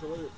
человек?